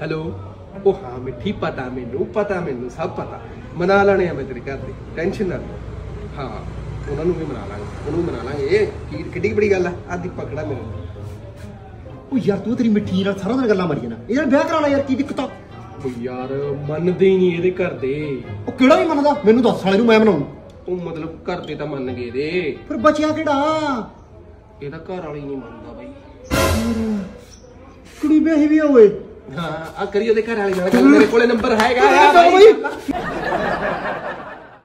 Hello? ਉਹ ਹਾਂ ਮਿੱਠੀ ਪਤਾ ਮੈਨੂੰ ਪਤਾ ਮੈਨੂੰ ਸਭ ਪਤਾ। ਮਨਾ ਲੈਣੇ ਆ ਮੈਂ ਤੇਰੇ ਘਰ ਦੇ ਟੈਨਸ਼ਨ ਨਾ ਲੈ। ਹਾਂ ਉਹਨਾਂ ਨੂੰ ਵੀ ਮਨਾ ਲਾਂਗੇ ਉਹਨੂੰ ਮਨਾ ਲਾਂਗੇ। ਇਹ ਕੀ ਕਿੱਡੀ ਬੜੀ ਗੱਲ ਆ ਆਦੀ ਪਕੜਾ ਮੇਰੇ ਉਹ ਯਾਰ ਤੂੰ ਤੇਰੀ ਮਿੱਠੀ ਨਾਲ ਸਾਰਾ ਦਿਨ ਗੱਲਾਂ ਮਾਰੀ ਜਾਣਾ ਇਹਦਾ ਵਿਆਹ ਕਰਾ ਲੈ ਯਾਰ ਕੀ ਦਿੱਕਤ ਆ? ਉਹ ਯਾਰ ਮੰਨਦੇ ਹੀ ਨਹੀਂ ਇਹਦੇ ਘਰ ਦੇ। ਉਹ ਕਿਹੜਾ ਨਹੀਂ ਮੰਨਦਾ? ਮੈਨੂੰ ਦੱਸ ਸਾਲੇ ਨੂੰ ਮੈਂ ਬਣਾਉਂ ਉਹ ਮਤਲਬ ਘਰ ਦੇ ਤਾਂ ਮੰਨ ਗਏ ਇਹਦੇ। ਫਿਰ ਬਚਿਆ ਕਿਹੜਾ? ਇਹਦਾ ਘਰ ਵਾਲੀ ਨਹੀਂ ਮੰਨਦਾ ਬਾਈ। ਕੁੜੀ ਵਿਆਹੀ ਵੀ ਆ ਓਏ। ਹਾਂ ਆ ਕਰੀ ਉਹਦੇ ਘਰ ਵਾਲੀ ਨਾਲ ਗੱਲ ਮੇਰੇ ਕੋਲੇ ਨੰਬਰ ਹੈਗਾ।